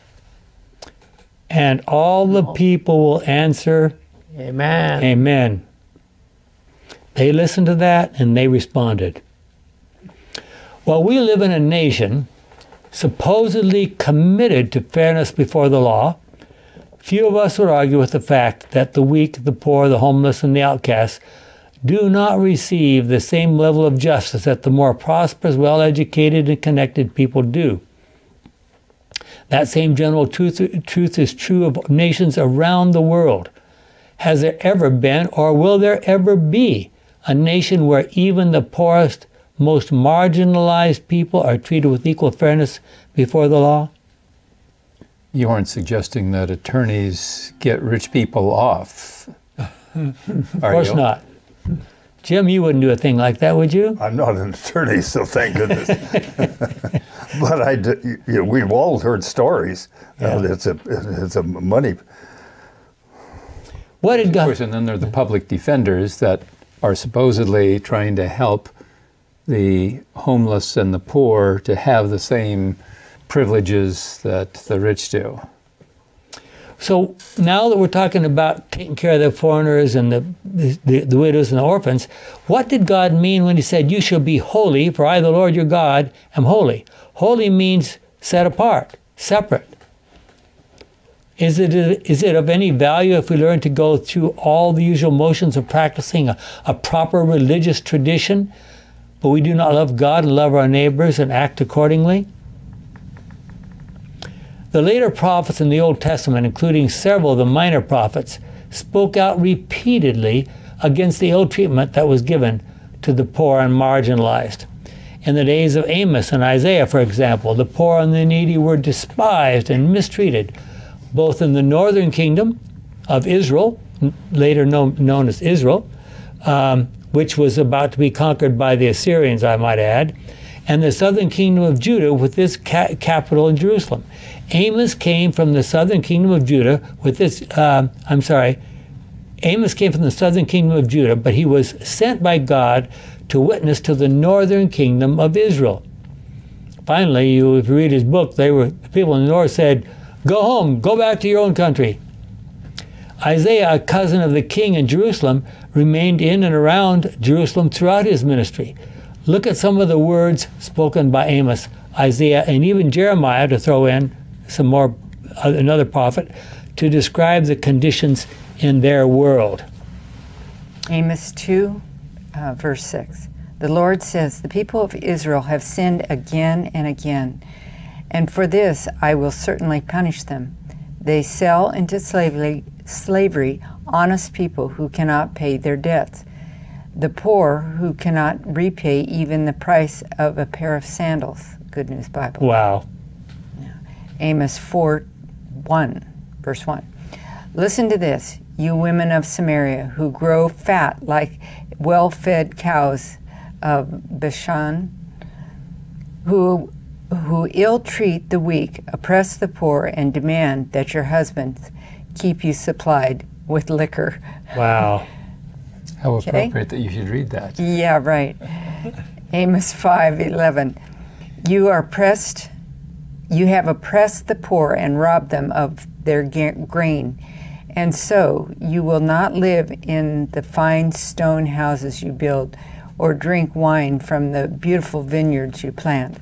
And all the oh. people will answer, Amen. Amen. They listened to that and they responded. Well, we live in a nation supposedly committed to fairness before the law, few of us would argue with the fact that the weak, the poor, the homeless, and the outcasts do not receive the same level of justice that the more prosperous, well educated, and connected people do. That same general truth, truth is true of nations around the world. Has there ever been, or will there ever be, a nation where even the poorest, most marginalized people are treated with equal fairness before the law? You aren't suggesting that attorneys get rich people off. of course not. Jim, you wouldn't do a thing like that, would you? I'm not an attorney, so thank goodness. but I, do, you know, we've all heard stories. Uh, it's a it's a money. What did Of God? course, and then there are the public defenders that are supposedly trying to help the homeless and the poor to have the same privileges that the rich do. So now that we're talking about taking care of the foreigners and the, the, the widows and the orphans, what did God mean when He said, You shall be holy, for I, the Lord your God, am holy? Holy means set apart, separate. Is it, is it of any value if we learn to go through all the usual motions of practicing a, a proper religious tradition, but we do not love God and love our neighbors and act accordingly? The later prophets in the Old Testament, including several of the minor prophets, spoke out repeatedly against the ill treatment that was given to the poor and marginalized. In the days of Amos and Isaiah, for example, the poor and the needy were despised and mistreated, both in the northern kingdom of Israel, later known, known as Israel, um, which was about to be conquered by the Assyrians, I might add, and the southern kingdom of Judah with its ca- capital in Jerusalem. Amos came from the southern kingdom of Judah with this, uh, I'm sorry, Amos came from the southern kingdom of Judah, but he was sent by God to witness to the northern kingdom of Israel. Finally, you if you read his book, they were the people in the north said, "Go home, go back to your own country." Isaiah, a cousin of the king in Jerusalem, remained in and around Jerusalem throughout his ministry. Look at some of the words spoken by Amos, Isaiah, and even Jeremiah to throw in some more uh, another prophet to describe the conditions in their world. Amos 2, uh, verse 6. The Lord says, The people of Israel have sinned again and again, and for this I will certainly punish them. They sell into slavery, slavery honest people who cannot pay their debts, the poor who cannot repay even the price of a pair of sandals. Good News Bible. Wow. Amos 4 1, verse 1. Listen to this, you women of Samaria who grow fat like well fed cows of Bashan, who, who ill treat the weak, oppress the poor, and demand that your husbands keep you supplied with liquor. Wow. How appropriate that you should read that. Yeah, right. Amos 5:11. You are pressed you have oppressed the poor and robbed them of their grain. And so you will not live in the fine stone houses you build or drink wine from the beautiful vineyards you plant.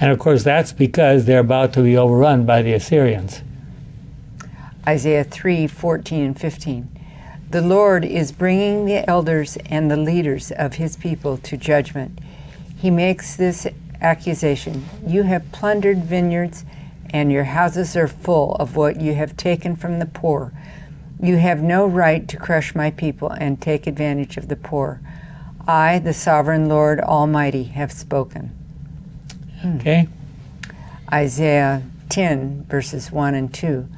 And of course, that's because they're about to be overrun by the Assyrians. Isaiah 3 14 and 15. The Lord is bringing the elders and the leaders of his people to judgment. He makes this accusation You have plundered vineyards, and your houses are full of what you have taken from the poor. You have no right to crush my people and take advantage of the poor. I, the sovereign Lord Almighty, have spoken. Okay? Isaiah 10, verses 1 and 2.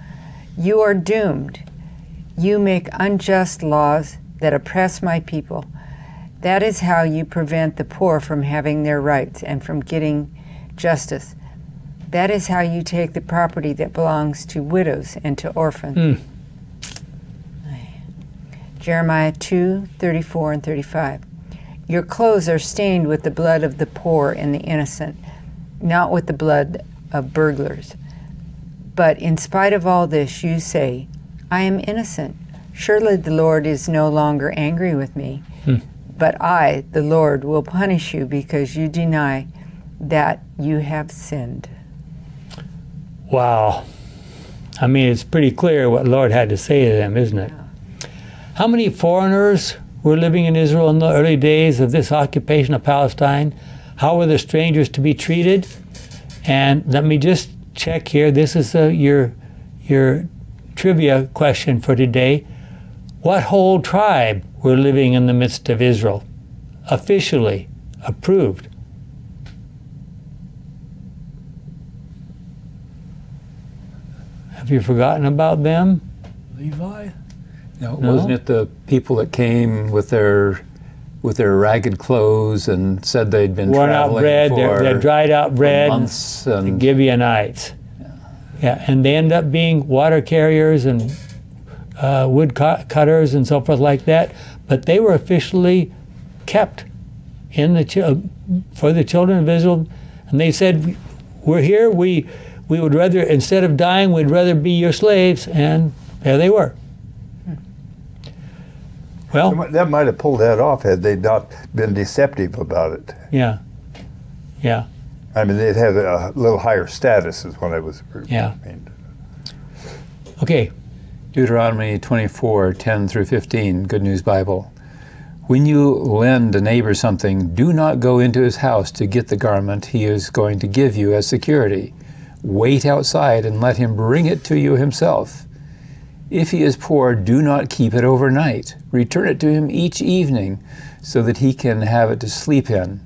You are doomed. You make unjust laws that oppress my people. That is how you prevent the poor from having their rights and from getting justice. That is how you take the property that belongs to widows and to orphans. Hmm. Jeremiah 2 34 and 35. Your clothes are stained with the blood of the poor and the innocent, not with the blood of burglars. But in spite of all this, you say, I am innocent. Surely the Lord is no longer angry with me. Hmm. But I, the Lord, will punish you because you deny that you have sinned. Wow. I mean, it's pretty clear what the Lord had to say to them, isn't it? How many foreigners were living in Israel in the early days of this occupation of Palestine? How were the strangers to be treated? And let me just check here. This is uh, your your trivia question for today. What whole tribe were living in the midst of Israel? Officially approved. Have you forgotten about them? Levi? No, No? wasn't it the people that came with their with their ragged clothes and said they'd been Worn out traveling bread, for, they're, they're dried out bread. months and Gibeonites. Yeah. and they end up being water carriers and uh, wood cu- cutters and so forth like that. But they were officially kept in the ch- uh, for the children of Israel, and they said, "We're here. We we would rather instead of dying, we'd rather be your slaves." And there they were. Well, That might- have pulled that off had they not been deceptive about it. yeah, yeah, I mean, they'd had a little higher status, is what I was. Yeah. I mean, okay. Deuteronomy 24, 10 through 15, Good News Bible. When you lend a neighbor something, do not go into his house to get the garment he is going to give you as security. Wait outside and let him bring it to you himself. If he is poor, do not keep it overnight. Return it to him each evening so that he can have it to sleep in.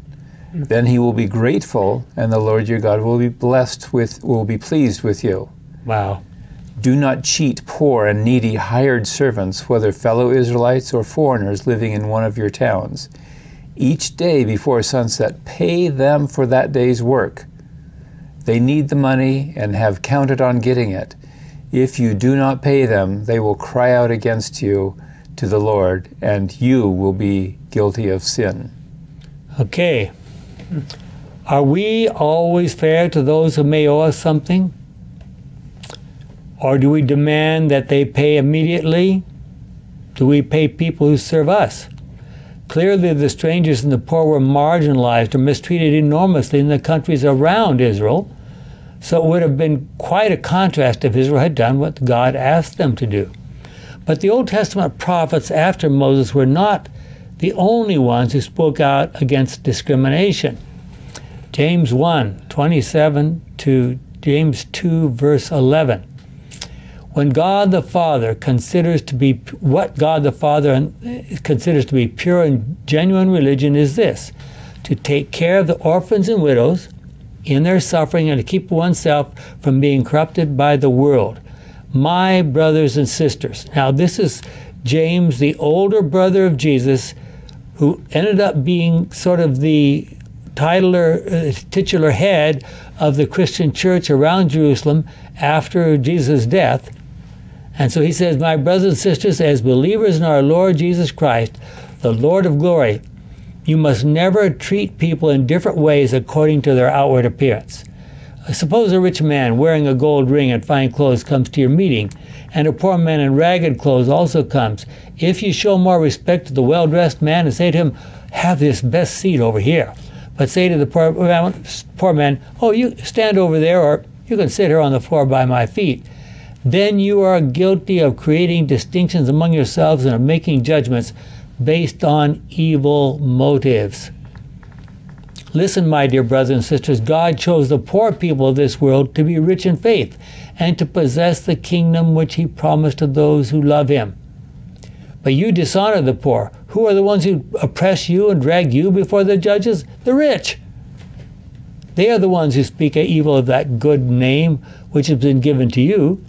Then he will be grateful, and the Lord your God will be blessed with, will be pleased with you. Wow. Do not cheat poor and needy hired servants, whether fellow Israelites or foreigners living in one of your towns. Each day before sunset, pay them for that day's work. They need the money and have counted on getting it. If you do not pay them, they will cry out against you to the Lord, and you will be guilty of sin. Okay. Are we always fair to those who may owe us something? Or do we demand that they pay immediately? Do we pay people who serve us? Clearly, the strangers and the poor were marginalized or mistreated enormously in the countries around Israel. So it would have been quite a contrast if Israel had done what God asked them to do. But the Old Testament prophets after Moses were not the only ones who spoke out against discrimination. James 1 27 to James 2, verse 11. When God the Father considers to be what God the Father considers to be pure and genuine religion is this to take care of the orphans and widows in their suffering and to keep oneself from being corrupted by the world. My brothers and sisters. Now, this is James, the older brother of Jesus, who ended up being sort of the titular, uh, titular head of the Christian church around Jerusalem after Jesus' death. And so he says, My brothers and sisters, as believers in our Lord Jesus Christ, the Lord of glory, you must never treat people in different ways according to their outward appearance. Uh, suppose a rich man wearing a gold ring and fine clothes comes to your meeting, and a poor man in ragged clothes also comes. If you show more respect to the well dressed man and say to him, Have this best seat over here, but say to the poor, poor man, Oh, you stand over there, or you can sit here on the floor by my feet, then you are guilty of creating distinctions among yourselves and of making judgments based on evil motives. Listen, my dear brothers and sisters, God chose the poor people of this world to be rich in faith and to possess the kingdom which He promised to those who love Him. But you dishonor the poor. Who are the ones who oppress you and drag you before the judges? The rich. They are the ones who speak evil of that good name which has been given to you.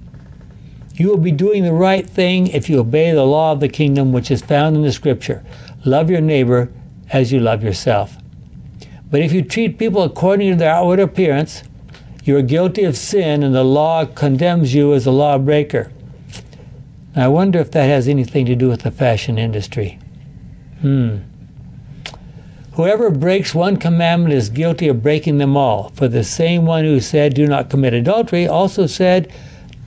You will be doing the right thing if you obey the law of the kingdom which is found in the scripture. Love your neighbor as you love yourself. But if you treat people according to their outward appearance, you are guilty of sin and the law condemns you as a lawbreaker. I wonder if that has anything to do with the fashion industry. Hmm. Whoever breaks one commandment is guilty of breaking them all. For the same one who said, Do not commit adultery, also said,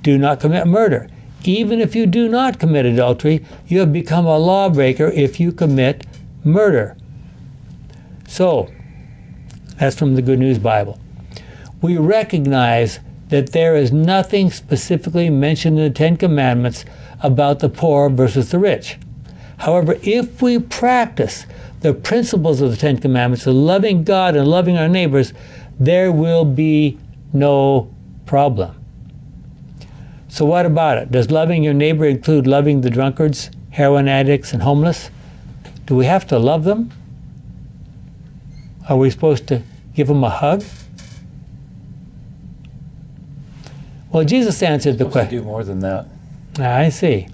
Do not commit murder. Even if you do not commit adultery, you have become a lawbreaker if you commit murder. So, that's from the Good News Bible. We recognize that there is nothing specifically mentioned in the Ten Commandments about the poor versus the rich. However, if we practice the principles of the Ten Commandments of loving God and loving our neighbors, there will be no problem. So, what about it? Does loving your neighbor include loving the drunkards, heroin addicts, and homeless? Do we have to love them? Are we supposed to give them a hug? Well, Jesus answered the question. Do more than that. Ah, I see.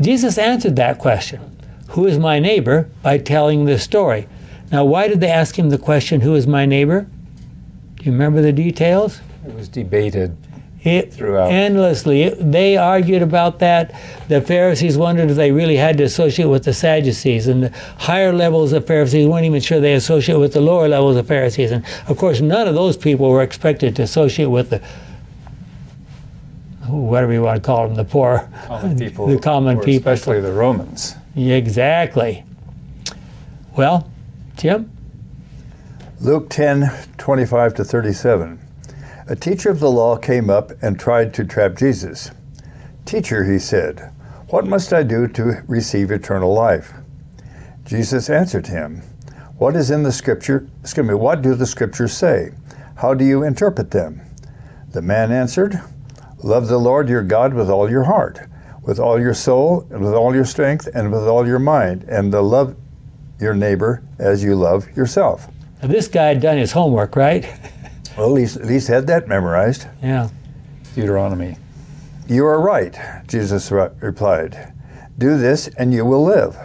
Jesus answered that question, Who is my neighbor? by telling this story. Now, why did they ask him the question, Who is my neighbor? Do you remember the details? It was debated It, throughout. endlessly. They argued about that. The Pharisees wondered if they really had to associate with the Sadducees, and the higher levels of Pharisees weren't even sure they associate with the lower levels of Pharisees. And of course, none of those people were expected to associate with the whatever you want to call them, the poor, common people, the common or people. especially the Romans. Exactly. Well, Jim. Luke 10 25 to 37. A teacher of the law came up and tried to trap Jesus. Teacher, he said, what must I do to receive eternal life? Jesus answered him, What is in the scripture? Excuse me, what do the scriptures say? How do you interpret them? The man answered, Love the Lord your God with all your heart, with all your soul, and with all your strength, and with all your mind, and to love your neighbor as you love yourself. Now, this guy had done his homework, right? Well, at least, at least had that memorized. yeah. Deuteronomy. You are right, Jesus re- replied. Do this and you will live.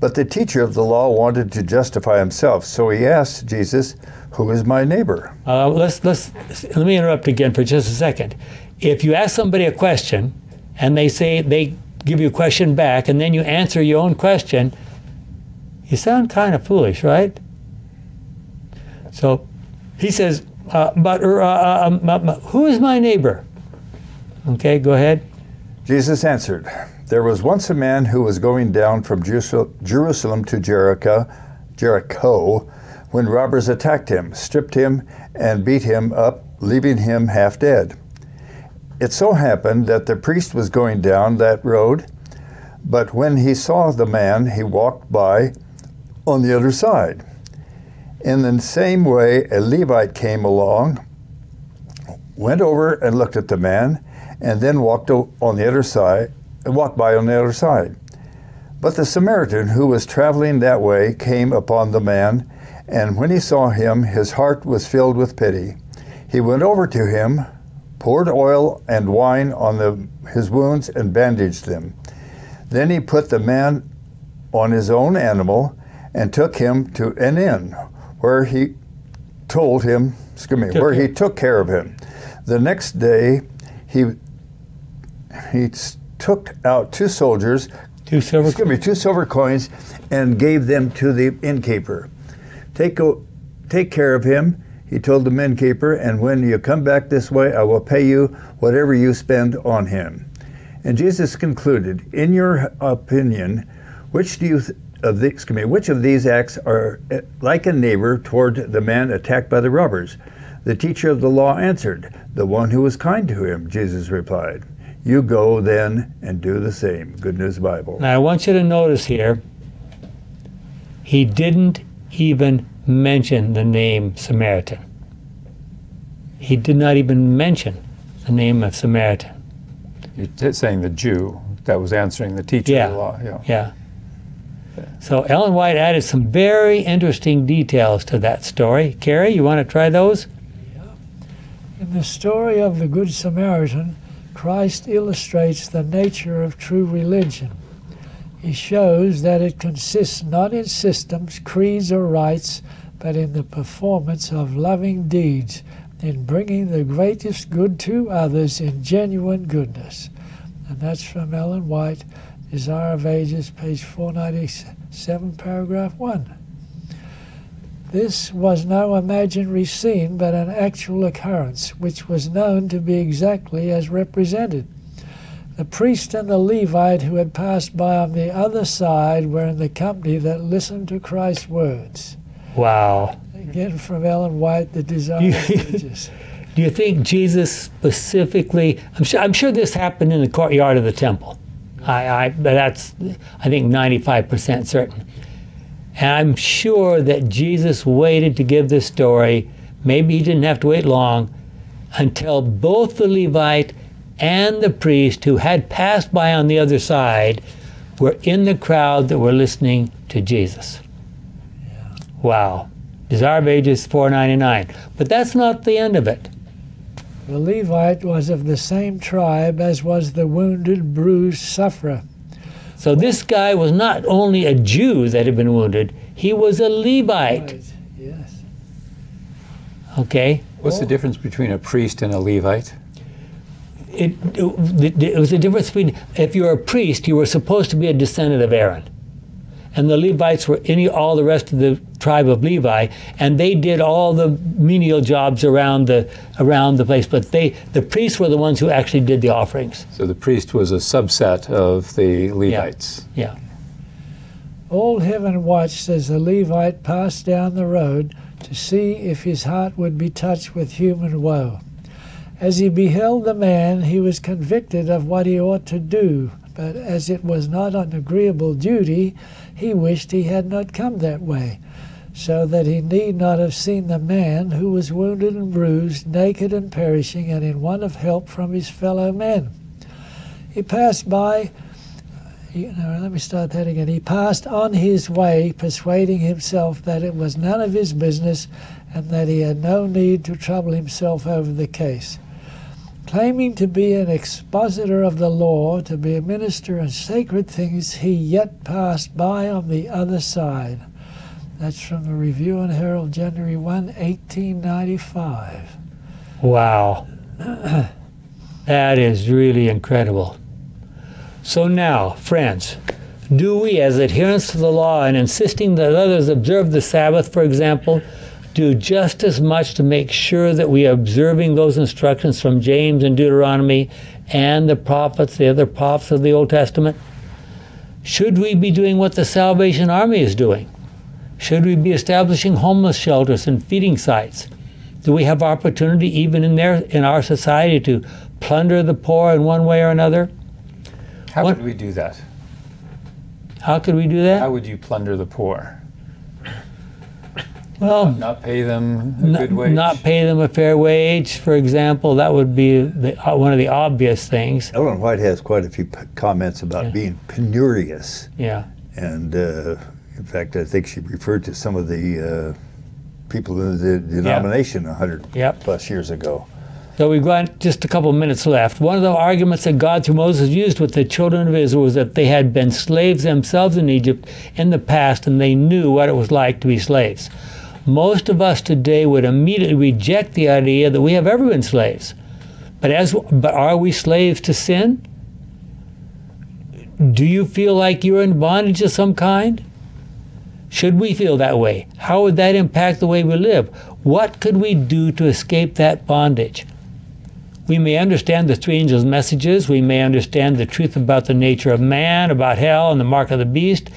But the teacher of the law wanted to justify himself, so he asked Jesus, Who is my neighbor? Uh, let's let's let me interrupt again for just a second. If you ask somebody a question and they say they give you a question back and then you answer your own question, you sound kind of foolish, right? So he says, uh, but uh, uh, um, um, who is my neighbor? Okay, go ahead. Jesus answered, There was once a man who was going down from Jerusalem to Jericho, Jericho when robbers attacked him, stripped him, and beat him up, leaving him half dead. It so happened that the priest was going down that road, but when he saw the man, he walked by on the other side. In the same way, a Levite came along, went over and looked at the man, and then walked on the other side, walked by on the other side. But the Samaritan who was traveling that way came upon the man, and when he saw him, his heart was filled with pity. He went over to him, poured oil and wine on the, his wounds, and bandaged them. Then he put the man on his own animal and took him to an inn, where he told him, excuse me, where he took care of him. The next day, he he took out two soldiers, Two silver. excuse me, two silver coins, and gave them to the innkeeper. Take go, take care of him, he told the innkeeper, and when you come back this way, I will pay you whatever you spend on him. And Jesus concluded, In your opinion, which do you of the, excuse me, which of these acts are eh, like a neighbor toward the man attacked by the robbers? The teacher of the law answered, The one who was kind to him, Jesus replied. You go then and do the same. Good News Bible. Now I want you to notice here, he didn't even mention the name Samaritan. He did not even mention the name of Samaritan. You're saying the Jew that was answering the teacher Yeah. of the law. Yeah. Yeah. So Ellen White added some very interesting details to that story. Carrie, you want to try those? Yeah. In the story of the Good Samaritan, Christ illustrates the nature of true religion. He shows that it consists not in systems, creeds, or rites, but in the performance of loving deeds, in bringing the greatest good to others in genuine goodness. And that's from Ellen White, Desire of Ages, page 497, paragraph 1. This was no imaginary scene, but an actual occurrence, which was known to be exactly as represented. The priest and the Levite who had passed by on the other side were in the company that listened to Christ's words. Wow. Again from Ellen White, The Desire of Ages. Do you think Jesus specifically? I'm sure. I'm sure this happened in the courtyard of the temple. I, I but that's I think 95% certain. And I'm sure that Jesus waited to give this story. Maybe he didn't have to wait long until both the Levite and the priest who had passed by on the other side were in the crowd that were listening to Jesus. Wow. Desire of Ages 499. But that's not the end of it. The Levite was of the same tribe as was the wounded, bruised sufferer. So this guy was not only a Jew that had been wounded, he was a Levite. Right, Yes. Okay? What's the difference between a priest and a Levite? It, it, it was a difference between, if you were a priest, you were supposed to be a descendant of Aaron. And the Levites were any, all the rest of the tribe of Levi, and they did all the menial jobs around the, around the place. But they, the priests were the ones who actually did the offerings. So the priest was a subset of the Levites. Yeah. Old heaven watched as the Levite passed down the road to see if his heart would be touched with human woe. As he beheld the man, he was convicted of what he ought to do, but as it was not an agreeable duty, he wished he had not come that way, so that he need not have seen the man who was wounded and bruised, naked and perishing, and in want of help from his fellow men. He passed by you know, let me start that again. He passed on his way, persuading himself that it was none of his business and that he had no need to trouble himself over the case. Claiming to be an expositor of the law, to be a minister of sacred things, he yet passed by on the other side. That's from the Review and Herald, January 1, 1895. Wow. that is really incredible. So now, friends, do we, as adherents to the law and insisting that others observe the Sabbath, for example, do just as much to make sure that we are observing those instructions from James and Deuteronomy and the prophets, the other prophets of the Old Testament? Should we be doing what the Salvation Army is doing? Should we be establishing homeless shelters and feeding sites? Do we have opportunity even in there in our society to plunder the poor in one way or another? How What- would we do that? How could we do that? How would you plunder the poor? Well, Not pay them a n- good wage? not pay them a fair wage, for example. That would be the, uh, one of the obvious things. Ellen White has quite a few p- comments about Yeah. being penurious, Yeah. and uh, in fact, I think she referred to some of the uh, people in the denomination a hundred Yep. plus years ago. So we've got just a couple minutes left. One of the arguments that God through Moses used with the children of Israel was that they had been slaves themselves in Egypt in the past and they knew what it was like to be slaves. Most of us today would immediately reject the idea that we have ever been slaves. But as but are we slaves to sin? Do you feel like you're in bondage of some kind? Should we feel that way? How would that impact the way we live? What could we do to escape that bondage? We may understand the three angels' messages, we may understand the truth about the nature of man, about hell, and the mark of the beast,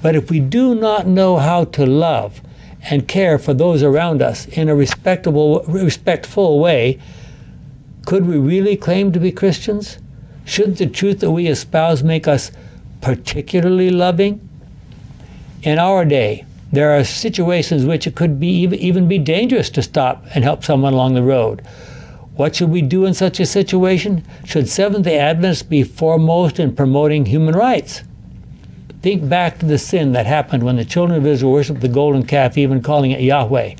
but if we do not know how to love and care for those around us in a respectable, respectful way, could we really claim to be Christians? Should the truth that we espouse make us particularly loving? In our day, there are situations which it could be even, even be dangerous to stop and help someone along the road. What should we do in such a situation? Should Seventh day Adventists be foremost in promoting human rights? Think back to the sin that happened when the children of Israel worshiped the golden calf, even calling it Yahweh.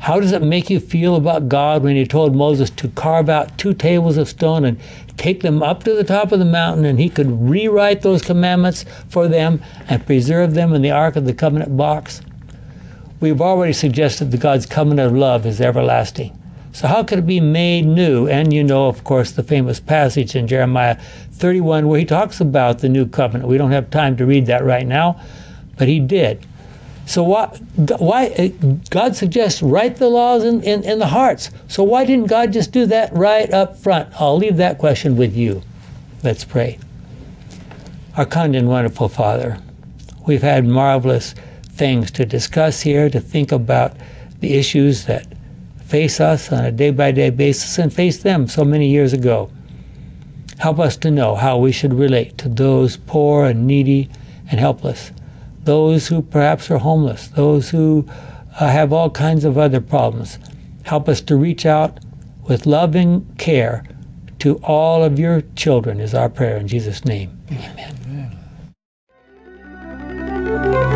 How does it make you feel about God when He told Moses to carve out two tables of stone and take them up to the top of the mountain and He could rewrite those commandments for them and preserve them in the Ark of the Covenant box? We've already suggested that God's covenant of love is everlasting. So, how could it be made new? And you know, of course, the famous passage in Jeremiah 31 where He talks about the new covenant. We don't have time to read that right now, but He did. So why, why uh, God suggests write the laws in, in, in the hearts. So why didn't God just do that right up front? I'll leave that question with you. Let's pray. Our kind and wonderful Father, we've had marvelous things to discuss here, to think about the issues that face us on a day by day basis and face them so many years ago. Help us to know how we should relate to those poor and needy and helpless, those who perhaps are homeless, those who uh, have all kinds of other problems. Help us to reach out with loving care to all of your children, is our prayer in Jesus' name. Amen. Amen.